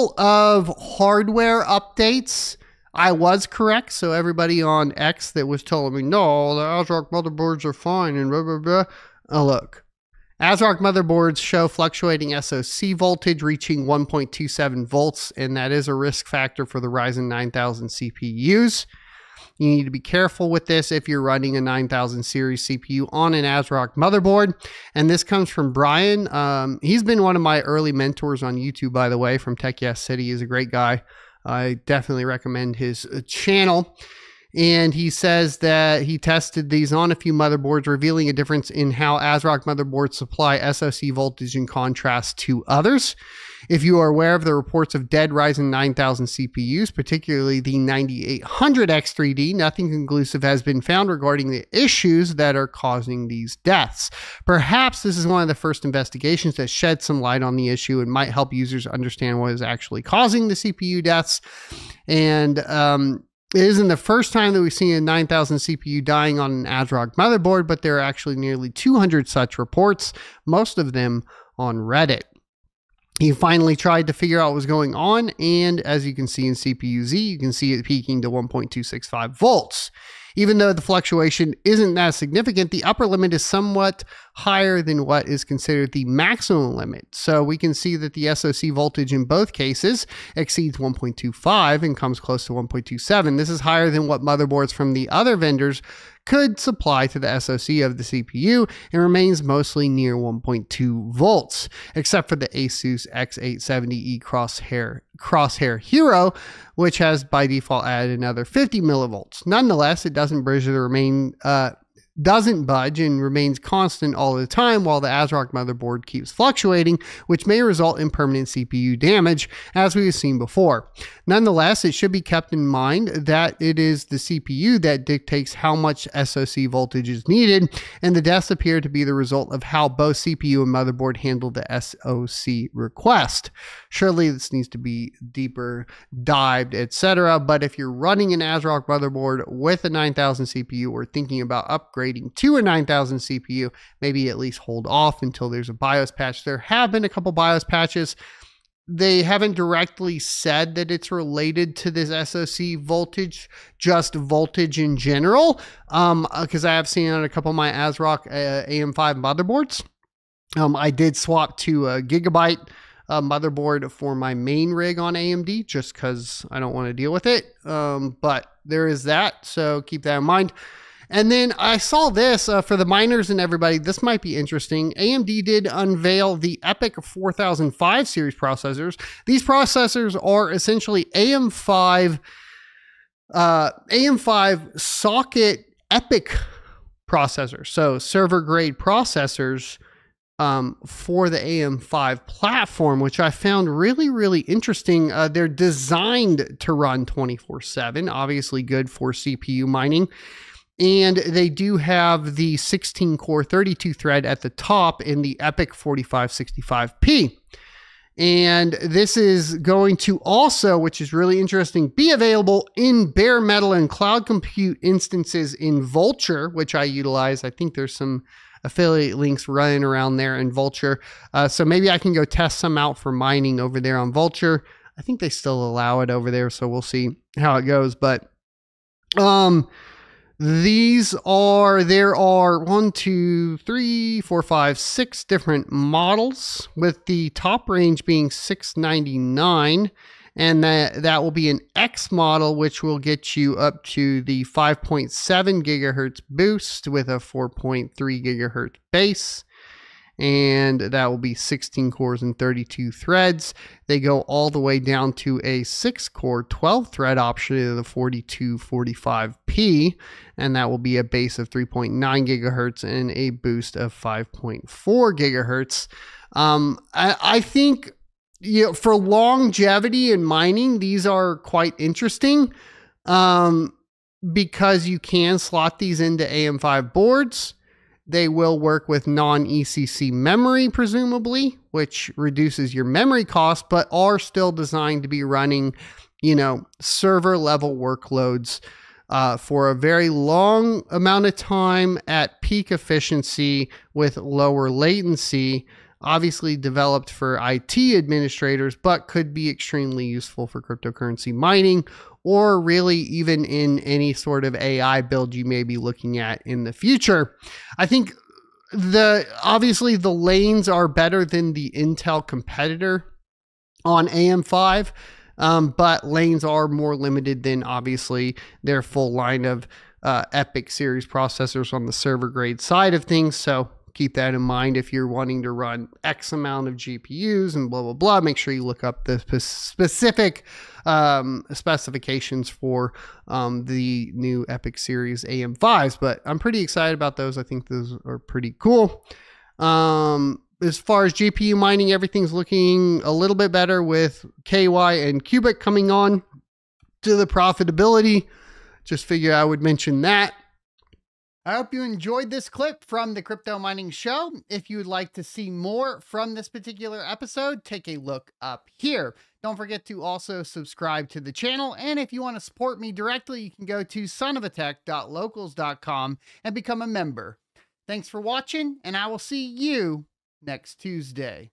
couple of hardware updates. I was correct. So everybody on X that was telling me, no, the ASRock motherboards are fine and blah, blah, blah. Oh, look. ASRock motherboards show fluctuating SoC voltage reaching 1.27 volts, and that is a risk factor for the Ryzen 9000 CPUs. You need to be careful with this if you're running a 9000 series CPU on an ASRock motherboard. And this comes from Brian. Um, he's been one of my early mentors on YouTube, by the way, from Tech Yes City. He's a great guy. I definitely recommend his uh, channel. And he says that he tested these on a few motherboards, revealing a difference in how ASRock motherboards supply SoC voltage in contrast to others. If you are aware of the reports of dead Ryzen 9000 CPUs, particularly the 9800X3D, nothing conclusive has been found regarding the issues that are causing these deaths. Perhaps this is one of the first investigations that shed some light on the issue and might help users understand what is actually causing the CPU deaths. And um, it isn't the first time that we've seen a 9000 CPU dying on an ASRock motherboard, but there are actually nearly 200 such reports, most of them on Reddit. He finally tried to figure out what was going on, and as you can see in CPU Z, you can see it peaking to 1.265 volts. Even though the fluctuation isn't that significant, the upper limit is somewhat higher than what is considered the maximum limit. So we can see that the SOC voltage in both cases exceeds 1.25 and comes close to 1.27. This is higher than what motherboards from the other vendors could supply to the SoC of the CPU and remains mostly near 1.2 volts, except for the Asus X870E Crosshair, Crosshair Hero, which has by default added another 50 millivolts. Nonetheless, it doesn't bridge the remain uh, doesn't budge and remains constant all the time while the ASRock motherboard keeps fluctuating, which may result in permanent CPU damage, as we've seen before. Nonetheless, it should be kept in mind that it is the CPU that dictates how much SoC voltage is needed, and the deaths appear to be the result of how both CPU and motherboard handle the SoC request. Surely this needs to be deeper dived, etc. But if you're running an ASRock motherboard with a 9000 CPU or thinking about upgrading, upgrading to a 9000 CPU, maybe at least hold off until there's a BIOS patch. There have been a couple BIOS patches. They haven't directly said that it's related to this SoC voltage, just voltage in general. Um, because I have seen on a couple of my ASRock uh, AM5 motherboards. Um, I did swap to a gigabyte uh, motherboard for my main rig on AMD just because I don't want to deal with it. Um, but there is that, so keep that in mind. And then I saw this uh, for the miners and everybody. This might be interesting. AMD did unveil the EPYC 4005 series processors. These processors are essentially AM5 uh, AM5 socket EPYC processors. So server grade processors um, for the AM5 platform, which I found really, really interesting. Uh, they're designed to run 24 7, obviously good for CPU mining. And they do have the 16 core 32 thread at the top in the EPYC 4565P. And this is going to also, which is really interesting, be available in bare metal and cloud compute instances in Vultr, which I utilize. I think there's some affiliate links running around there in Vultr. Uh, so maybe I can go test some out for mining over there on Vultr. I think they still allow it over there, so we'll see how it goes. But um, these are, there are one, two, three, four, five, six different models, with the top range being 699 and that that will be an X model, which will get you up to the 5.7 gigahertz boost with a 4.3 gigahertz base and that will be 16 cores and 32 threads. They go all the way down to a 6 core 12 thread option in the 4245P, and that will be a base of 3.9 gigahertz and a boost of 5.4 gigahertz. Um, I, I think you know, for longevity in mining, these are quite interesting um, because you can slot these into AM5 boards. They will work with non ECC memory, presumably, which reduces your memory cost, but are still designed to be running, you know, server level workloads uh, for a very long amount of time at peak efficiency with lower latency. obviously developed for IT administrators, but could be extremely useful for cryptocurrency mining or really even in any sort of AI build you may be looking at in the future. I think the obviously the lanes are better than the Intel competitor on AM5. Um, but lanes are more limited than obviously their full line of uh, EPYC series processors on the server grade side of things. So keep that in mind if you're wanting to run X amount of GPUs and blah, blah, blah. Make sure you look up the specific um, specifications for um, the new EPYC series AM5s. But I'm pretty excited about those. I think those are pretty cool. Um, as far as GPU mining, everything's looking a little bit better with KY and Qubic coming on to the profitability. Just figure I would mention that. I hope you enjoyed this clip from the Crypto Mining Show. If you would like to see more from this particular episode, take a look up here. Don't forget to also subscribe to the channel. And if you want to support me directly, you can go to sonofatech.locals.com and become a member. Thanks for watching, and I will see you next Tuesday.